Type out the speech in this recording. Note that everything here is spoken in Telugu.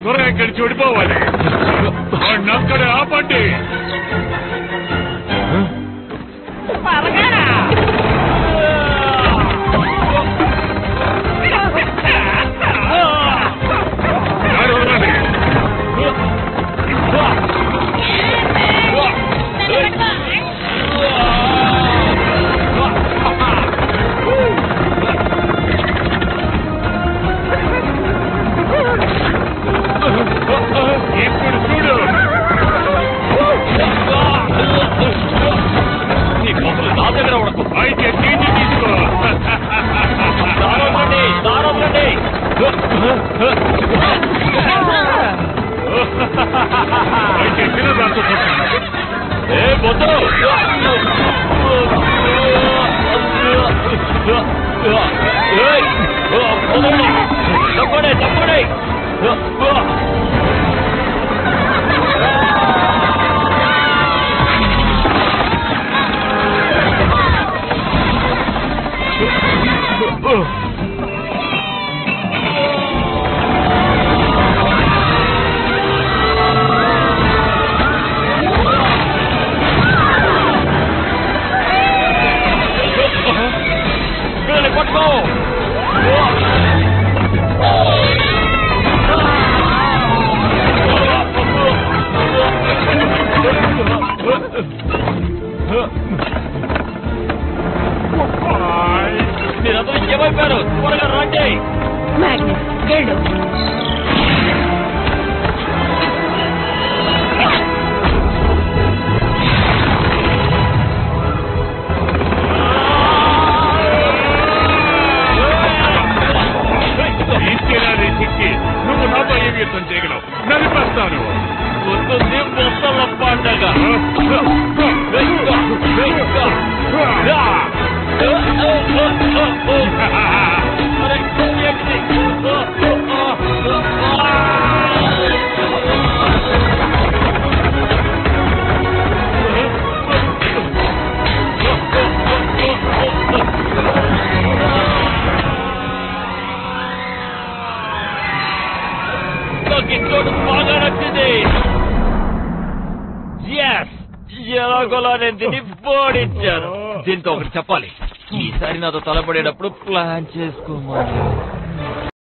త్వరగా ఇక్కడి చెడిపోవాలి నక్కడ ఆపండి. Ugh! మీరందరూ ఏమైపోయారు త్వరగా రండి మ్యాగ్నెట్ వెళ్ళు నువ్వు నాతో ఏ యుద్ధం చేయగలవు. నడిపేస్తాను నాకు ఈ చోటు బాగా నచ్చింది ఎస్ ఎలాగోలా నేను దీన్ని పోడించాను దీంతో ఒకటి చెప్పాలి ఈసారి నాతో తలపడేటప్పుడు ప్లాన్ చేసుకోమని